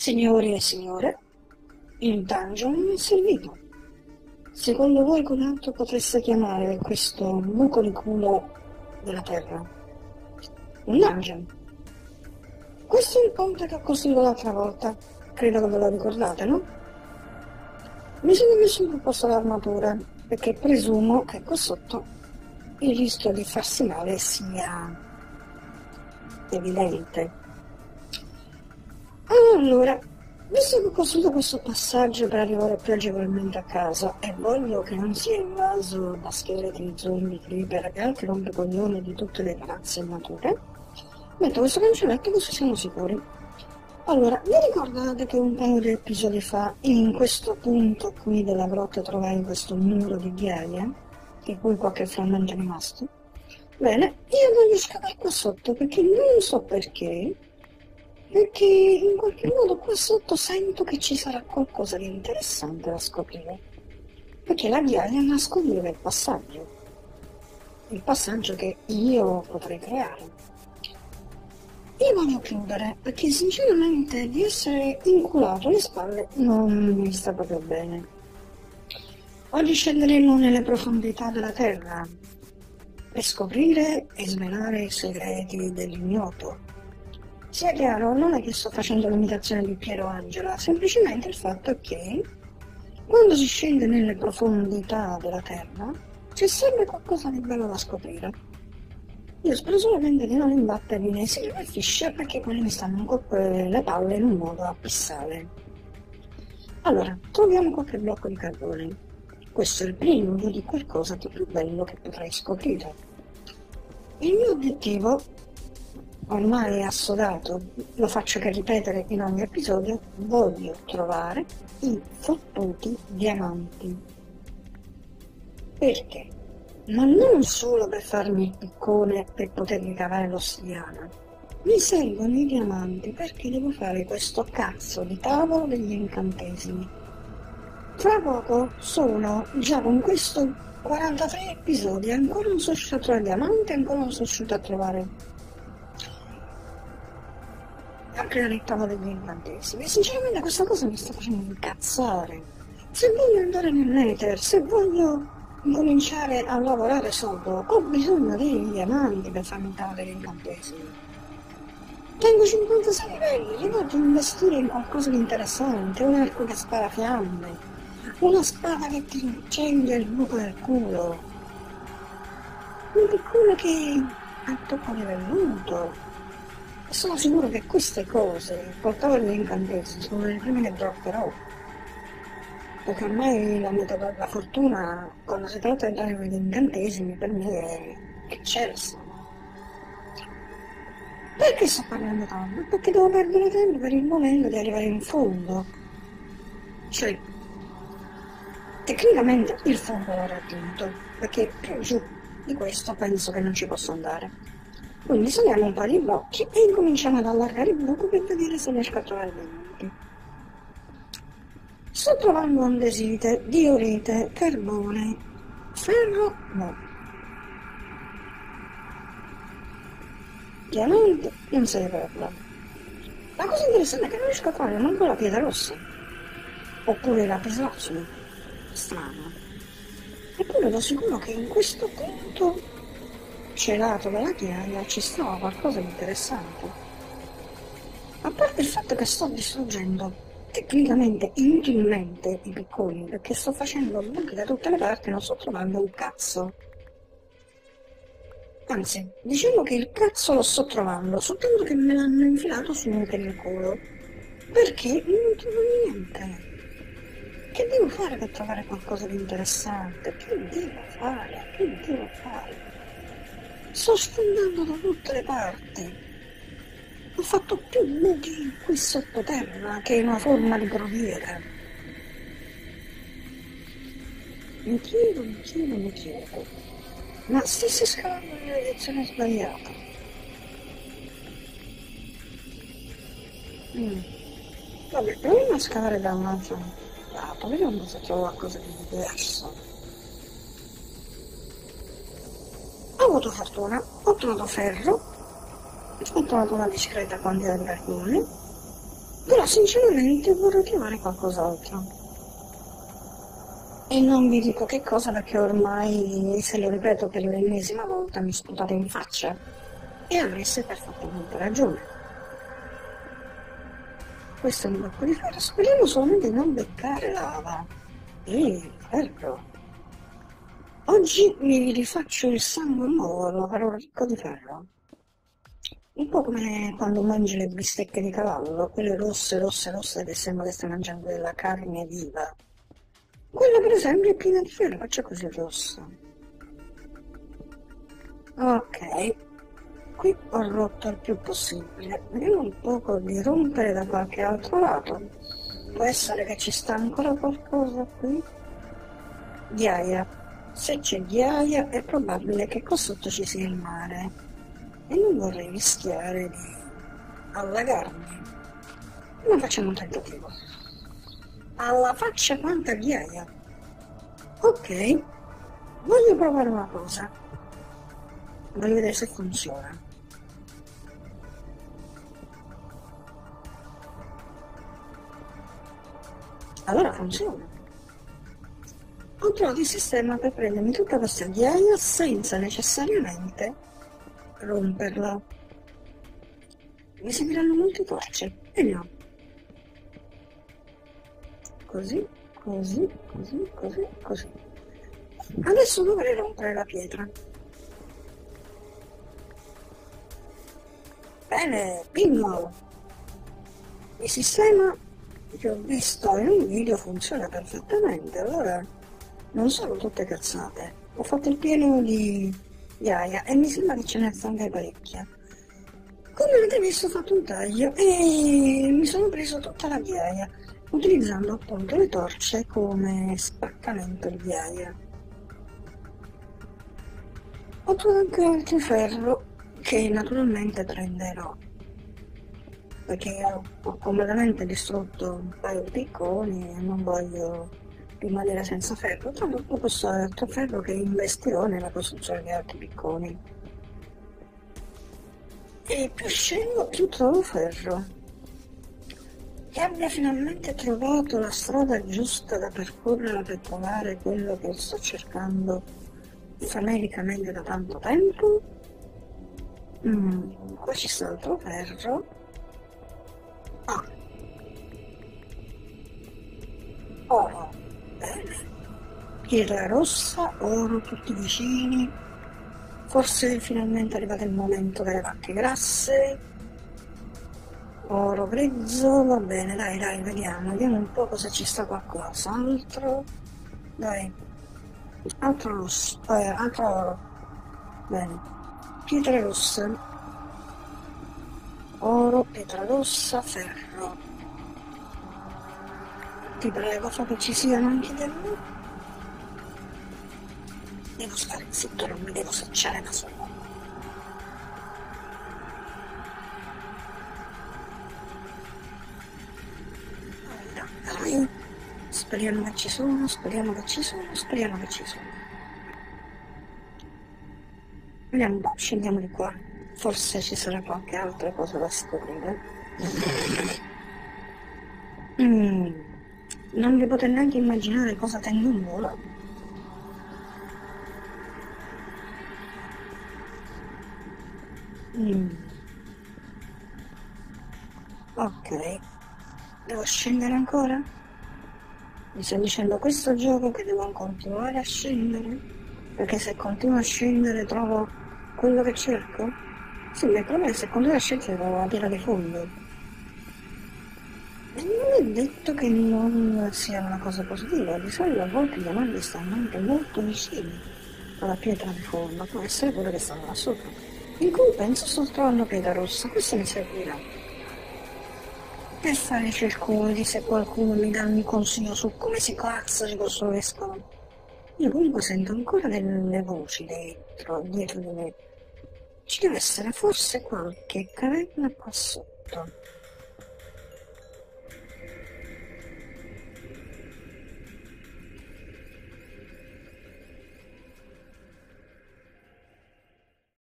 Signori e signore, il dungeon è servito. Secondo voi come altro potreste chiamare questo buco di culo della terra? Un dungeon. Questo è il ponte che ho costruito l'altra volta. Credo che ve lo ricordate, no? Mi sono messo in posto l'armatura perché presumo che qua sotto il rischio di farsi male sia evidente. Allora, visto che ho costruito questo passaggio per arrivare più agevolmente a casa e voglio che non sia invaso da scheletri, zombie, creeper e altri rompicoglioni di tutte le razze e nature, metto questo cancelletto così siamo sicuri. Allora, vi ricordate che un paio di episodi fa, in questo punto qui della grotta trovai questo muro di ghiaia, di cui qualche frammento è rimasto? Bene, io voglio scavare qua sotto perché non so perché, perché in qualche modo qua sotto sento che ci sarà qualcosa di interessante da scoprire. Perché la ghiaia nasconde il passaggio. Il passaggio che io potrei creare. Io voglio chiudere perché sinceramente di essere inculato alle spalle non mi sta proprio bene. Oggi scenderemo nelle profondità della terra per scoprire e svelare i segreti dell'ignoto. Sia chiaro, non è che sto facendo l'imitazione di Piero Angela, semplicemente il fatto è che quando si scende nelle profondità della terra c'è sempre qualcosa di bello da scoprire. Io spero solamente di non imbattermi nei silver fish perché quelli mi stanno colpo le palle in un modo abissale. Allora, troviamo qualche blocco di carbone. Questo è il primo di qualcosa di più bello che potrei scoprire. Il mio obiettivo, ormai assodato, lo faccio che ripetere in ogni episodio, voglio trovare i fottuti diamanti. Perché? ma non solo per farmi il piccone per poter ricavare l'ossidiana. Mi servono i diamanti perché devo fare questo cazzo di tavolo degli incantesimi. Fra poco sono già con questo 43 episodi, ancora non sono riuscito a trovare diamanti, ancora non sono riuscito a trovare a creare il tavolo degli incantesimi. E sinceramente questa cosa mi sta facendo incazzare. Se voglio andare nell'ether, se voglio cominciare a lavorare solo, ho bisogno dei diamanti per farmi dare incantesimi. Tengo 56 livelli, li voglio investire in qualcosa di interessante, un arco che spara fiamme, una spada che ti incendia il buco del culo, un piccone che ha tocco livelluto. Sono sicuro che queste cose, portare gli incantesimi, sono le prime che dropperò perché ormai la, metodo, la fortuna quando si tratta di dare quegli incantesimi per me è eccelsa. Perché sto parlando tanto? Perché devo perdere tempo per il momento di arrivare in fondo. Cioè, tecnicamente il fondo l'ho raggiunto, perché più giù di questo penso che non ci posso andare. Quindi saliamo un po' di blocchi e incominciamo ad allargare il blocco per vedere se riesco a trovare dei punti. Sto trovando andesite, diorite, carbone, ferro no. Diamante non se ne parla. La cosa interessante è che non riesco a trovare manco la pietra rossa. Oppure la peslazio. Strano. Eppure ero sicuro che in questo punto celato dalla chiaia ci stava qualcosa di interessante. A parte il fatto che sto distruggendo tecnicamente inutilmente i piccoli perché sto facendo buchi da tutte le parti e non sto trovando un cazzo. Anzi, diciamo che il cazzo lo sto trovando, soltanto che me l'hanno infilato su un culo. Perché non trovo niente. Che devo fare per trovare qualcosa di interessante? Che devo fare? Che devo fare? Sto sfondando da tutte le parti ho fatto più buchi qui sottoterra che in una forma di groviera. Mi chiedo, mi chiedo, mi chiedo, ma stessi scavando nella direzione sbagliata? Mm. Vabbè, proviamo a scavare da un altro lato, vediamo se trovo qualcosa di diverso. Avuto fortuna, ho trovato ferro ho trovato una discreta quantità di carbone Però sinceramente vorrei chiamare qualcos'altro. E non vi dico che cosa perché ormai, se lo ripeto per l'ennesima volta, mi sputate in faccia. E avreste perfettamente ragione. Questo è un blocco di ferro. Speriamo solamente di non beccare lava. E ferro. Oggi mi rifaccio il sangue nuovo, farò ricco di ferro. Un po' come quando mangi le bistecche di cavallo, quelle rosse, rosse, rosse che sembra che stai mangiando della carne viva. Quella per esempio è piena di ferro, faccio così rossa. Ok, qui ho rotto il più possibile. Vediamo un poco di rompere da qualche altro lato. Può essere che ci sta ancora qualcosa qui? Ghiaia. Se c'è ghiaia è probabile che qua sotto ci sia il mare e non vorrei rischiare di allagarmi. Ma facciamo un tentativo. Alla faccia quanta ghiaia. Ok, voglio provare una cosa. Voglio vedere se funziona. Allora funziona. Trovato il sistema per prendermi tutta questa ghiaia senza necessariamente romperla. Mi serviranno molte torce. Vediamo. Così, così, così, così, così. Adesso dovrei rompere la pietra. Bene, bingo! Il sistema che ho visto in un video funziona perfettamente, allora non sono tutte cazzate. Ho fatto il pieno di ghiaia e mi sembra che ce n'è anche parecchia. Come avete visto ho fatto un taglio e mi sono preso tutta la ghiaia utilizzando appunto le torce come spaccamento di ghiaia. Ho trovato anche altro ferro che naturalmente prenderò perché ho completamente distrutto un paio di picconi e non voglio rimanere senza ferro, tanto questo altro ferro che investirò nella costruzione di altri picconi. E più scendo più trovo ferro. Che abbia finalmente trovato la strada giusta da percorrere per trovare quello che sto cercando famelicamente da tanto tempo. Mm, qua ci sta altro ferro. Pietra rossa, oro tutti vicini. Forse finalmente è arrivato il momento delle vacche grasse. Oro grezzo, va bene, dai, dai, vediamo, vediamo un po' cosa ci sta qualcosa. Altro, dai, altro rosso, eh, altro oro. Bene, pietra rossa, oro, pietra rossa, ferro. Ti prego, fa che ci siano anche delle devo stare zitto, non mi devo sacciare da solo. Speriamo che ci sono, speriamo che ci sono, speriamo che ci sono. Po', scendiamo di qua. Forse ci sarà qualche altra cosa da scoprire. Mm. Non vi potete neanche immaginare cosa tengo in volo. Mm. Ok. Devo scendere ancora? Mi stai dicendo questo gioco che devo continuare a scendere? Perché se continuo a scendere trovo quello che cerco? Sì, il problema è se continuo a scendere trovo la pietra di fondo. E non è detto che non sia una cosa positiva, di solito a volte i diamanti stanno anche molto vicini alla pietra di fondo, può essere quello che stanno là sopra. In compenso sto trovando pietra rossa, questo mi servirà. Per fare i circuiti, se qualcuno mi dà un consiglio su come si cazzo si costruiscono. Io comunque sento ancora delle voci dentro, dietro di me. Ci deve essere forse qualche caverna qua sotto.